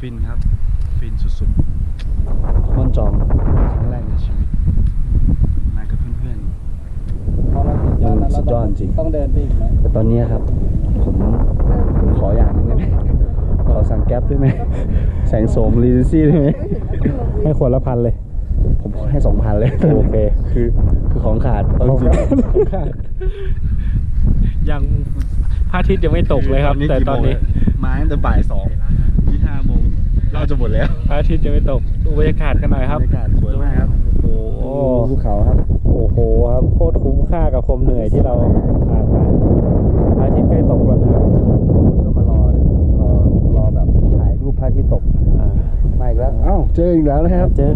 ฟินครับ ฟินสุดม่อนจองๆ ครั้งแรกในชีวิต มากับเพื่อนพอเราติดยอดแล้วสุเราดยอดจริงต้องเดินไปอีกไหมแต่ตอนนี้ครับ ผมผมขออย่างหนึงได้ไหมขอสั่งแก๊ปได้ไหม แสงโสมรีเจนซี่ได้ไหมให้ขวดละพันเลย ผมให้สองพันเลยโอเค คือคือของขาดเอาจริงของขาดยังพระอาทิตย์ยังไม่ๆตกเลยครับ แต่ตอนนี้ มาตั้งแต่บ่ายสองยี่ห้าโมงเรา จะหมดแล้วพระอาทิตย์ยังไม่ตกดูบรรยากาศกันหน่อยครับบรรยากาศสวยมากครับโอ้โหภูเขาครับโอ้โหครับโคตรคุ้มค่ากับความเหนื่อยที่เราผ่านมาพระอาทิตย์ใกล้ตกแล้วนะครับคนก็มารอรอรอแบบถ่ายรูปพระอาทิตย์ตกอ่ามาอีกแล้วเอ้าเจออีกแล้วนะครับเจอ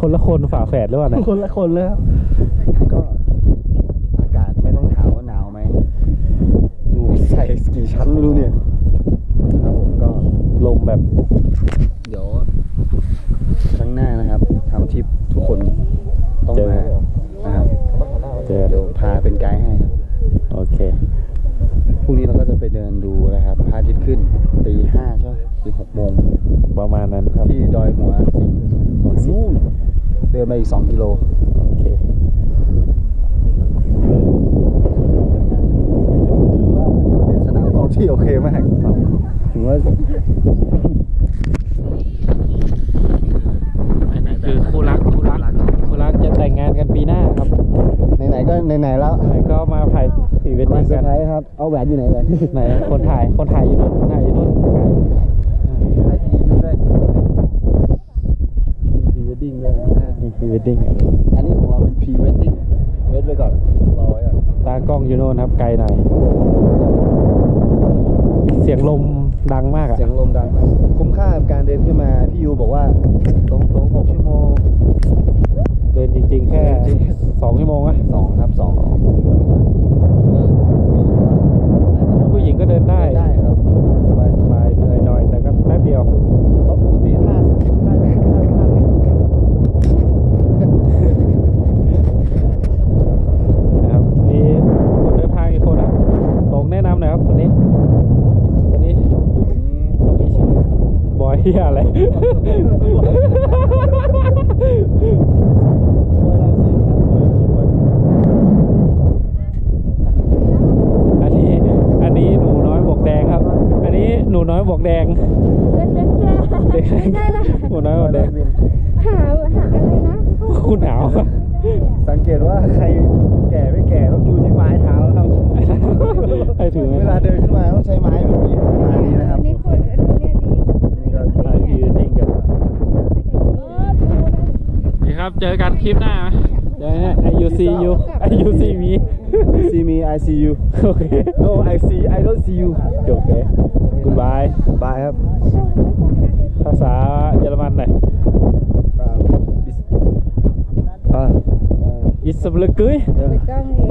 คนละคนฝาแฝดหรือเปล่านะคนละคนเลยครับก็อากาศไม่ต้องถามว่าหนาวไหมดูใส่กี่ชั้นไม่รู้เนี่ยครับผมก็ ลมแบบ เดี๋ยวครั้งหน้านะครับทำทริปทุกคนต้องเจอมานะครับเจอเดี๋ยวพาเป็นไกด์ให้ครับโอเคพรุ่งนี้เราก็จะไปเดินดูนะครับพระอาทิตย์ขึ้นตีห้าใช่ไหมตีหกโมงประมาณนั้นครับที่ดอยหัวสิงนู่นเดินไปอีกสองกิโลโอเคเป็นสนามกอล์ฟที่โอเคมากถึง ว่าคือคู่รักคู่รักคู่รักจะแต่งงานกันปีหน้าครับไหนๆก็ไหนๆแล้วไหนก็มาถ่ายพรีเวดมาดิ้งเซอกัร์นไพรส์ครับ เอาแหวนอยู่ไหนเลยไหนคนถ่ายคนถ่ายอยู่นู่นคนถ่ายอยู่นู่นไกลพรีเวดดิ้งด้วยมีพรีเวดดิ้งกันอันนี้ของเราเป็น pre-wedding wait ไว้ก่อนรอไว้ก่อนตากล้องอยู่โน่นครับไกลหน่อยเสียงลม ดังมากอะเสียงลมดังมากคุ้มค่ากับการเดินขึ้นมา พี่ยูบอกว่าตรงตรงหกชั่วโมงเดินจริง ๆ แค่สองชั่วโมงอะสองครับสองเออผู้หญิงก็น่าจะผู้หญิงก็เดินได้ได้ครับสบายสบายเหนื่อยหน่อยแต่ก็แป๊บเดียวเพราะปกติถ้าถ้าถ้าถ้านะครับมีคนเดินทางอีกคนครับตรงแนะนำหน่อยครับคนนี้คนนี้คนนี้ชื่อบอย เฮียอะไรอันนี้อันนี้หนูน้อยบวกแดงครับ อันนี้หนูน้อยบวกแดงเล็กเล็กแค่เด็กไม่ได้ละหนูน้อยบวกแดงหาหาอะไรนะคุณหนาวสังเกตว่าใครแก่ไม่แก่ต้องดูที่ไม้เท้าครับให้ถือไหมเวลาเดินขึ้นมาต้องใช้ไม้แบบนี้ประมาณนี้นะครับ อันนี้คนอันนี้เนี่ยดี นี่ก็ ถ่ายพรีเวดดิ้งกัน เออดูนะ ดีครับ เจอกันคลิปหน้าเจอกันไอยูซียูไอยูซีมี see me I see you โอเค no I see I don't see you โอเค goodbye บายครับภาษาเยอรมันหน่อย อ่าอิสบลกุยเออไ